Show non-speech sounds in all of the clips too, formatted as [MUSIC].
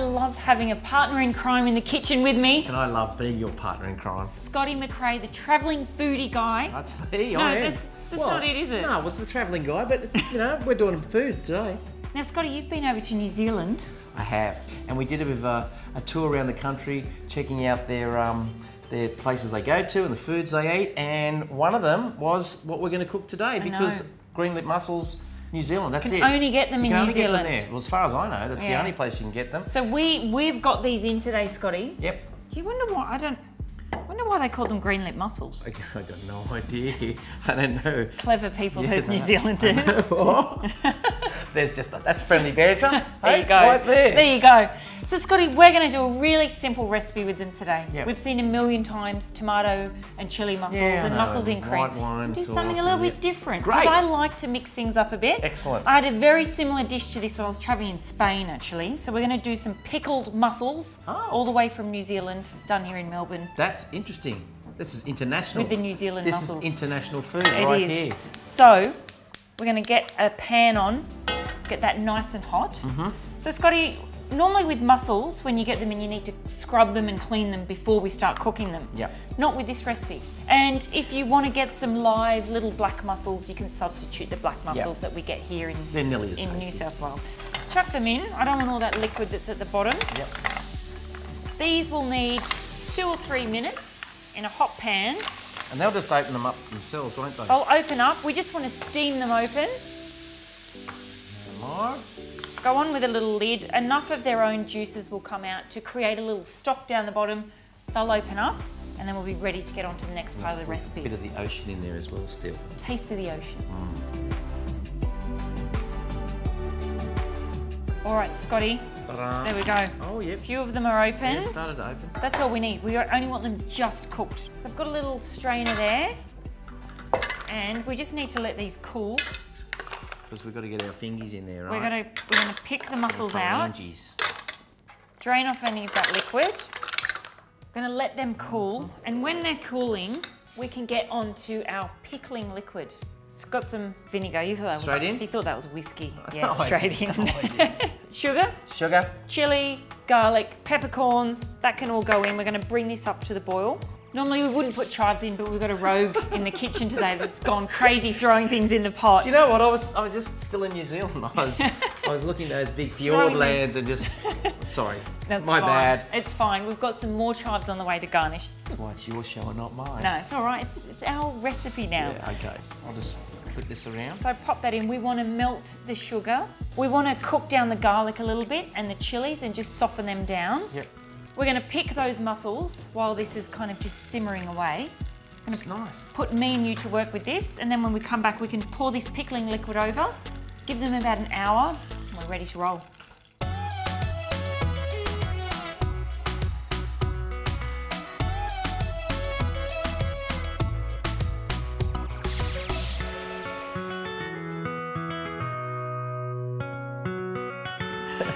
love having a partner in crime in the kitchen with me. And I love being your partner in crime. Scotty McRae, the travelling foodie guy. That's me. No, I am. that's- that's not it, is it? No, it's the travelling guy, but it's, you know we're doing food today. Now, Scotty, you've been over to New Zealand. I have, and we did a bit of a, a tour around the country, checking out their um, their places they go to and the foods they eat. And one of them was what we're going to cook today because know. green lip mussels, New Zealand. That's Can it. only get them in you can New Zealand. there. Well, as far as I know, that's the Yeah. only place you can get them. So we we've got these in today, Scotty. Yep. Do you wonder why I don't wonder why they called them green lip mussels? I I got no idea. [LAUGHS] I don't know. Clever people, Yeah, those I New know. Zealanders. [LAUGHS] [LAUGHS] There's just that's friendly banter. There hey, you go. Right there. There you go. So, Scotty, we're going to do a really simple recipe with them today. Yep. We've seen a million times tomato and chili mussels Yeah, and know, mussels in cream. white wine do something a little bit different because I like to mix things up a bit. Excellent. I had a very similar dish to this when I was traveling in Spain, actually. So we're going to do some pickled mussels, Oh. all the way from New Zealand, done here in Melbourne. That's interesting. This is international. With the New Zealand this mussels. is international food It right is. here. So we're going to get a pan on, get that nice and hot. Mm-hmm. So Scotty, normally with mussels, when you get them and you need to scrub them and clean them before we start cooking them. Yep. Not with this recipe. And if you want to get some live little black mussels, you can substitute the black mussels that we get here in, They're nearly as in New tasty. South Wales. Chuck them in. I don't want all that liquid that's at the bottom. Yep. These will need two or three minutes in a hot pan. And they'll just open them up themselves, won't they? I'll open up. We just want to steam them open. More. Go on with a little lid. Enough of their own juices will come out to create a little stock down the bottom. They'll open up and then we'll be ready to get on to the next part of the recipe. A bit of the ocean in there as well, still. Taste of the ocean. Mm. All right, Scotty, there we go. Oh, A few of them are Yeah, started to open. That's all we need. We only want them just cooked. So I've got a little strainer there. And we just need to let these cool. Because we've got to get our fingers in there, right? We're gonna we're gonna pick the mussels out. Drain off any of that liquid. Gonna let them cool, and when they're cooling, we can get onto our pickling liquid. It's got some vinegar. You thought that was Straight in? He thought that was whiskey. [LAUGHS] Yeah, oh, No, straight in. Oh, I [LAUGHS] Sugar, Sugar. chili, garlic, peppercorns. That can all go in. We're gonna bring this up to the boil. Normally we wouldn't put chives in, but we've got a rogue in the kitchen today that's gone crazy throwing things in the pot. Do you know what? I was I was just still in New Zealand. [LAUGHS] I was I was looking at those big fjord lands and just sorry. That's My fine. bad. It's fine. We've got some more chives on the way to garnish. That's why it's your show and not mine. No, it's all right. It's, it's our recipe now. Yeah, okay. I'll just flip this around. So pop that in. We want to melt the sugar. We want to cook down the garlic a little bit and the chilies and just soften them down. Yep. We're going to pick those mussels while this is kind of just simmering away. And it's nice. Put me and you to work with this, and then when we come back, we can pour this pickling liquid over. Give them about an hour. and We're ready to roll.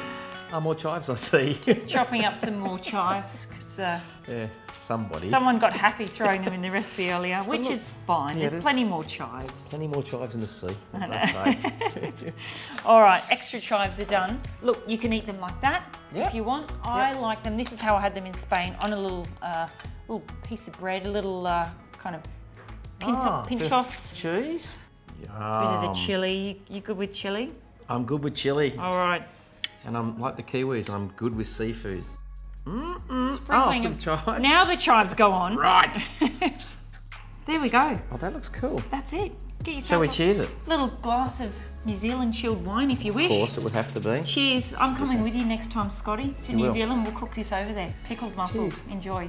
[LAUGHS] Oh, more chives I see. Just chopping up some more chives because uh, yeah, somebody. someone got happy throwing them in the recipe earlier, which is fine. There's there's- plenty more chives. Plenty more chives in the sea, as they say. [LAUGHS] All right, extra chives are done. Look, you can eat them like that Yeah. if you want. I like them. This is how I had them in Spain on a little uh, little piece of bread, a little uh, kind of pinto, Ah, pinchos, Cheese. bit of the chili. You, you good with chili? I'm good with chili, All right. And I'm like the Kiwis. I'm good with seafood. Mm-mm. Oh, some chives. Now the chives go on. Right. [LAUGHS] There we go. Oh, that looks cool. That's it. Get Shall we a cheers it? little glass of New Zealand chilled wine if you wish. Of course, it would have to be. Cheers. I'm coming with you next time, Scotty, to You New will. Zealand. We'll cook this over there. Pickled mussels. Cheers. Enjoy.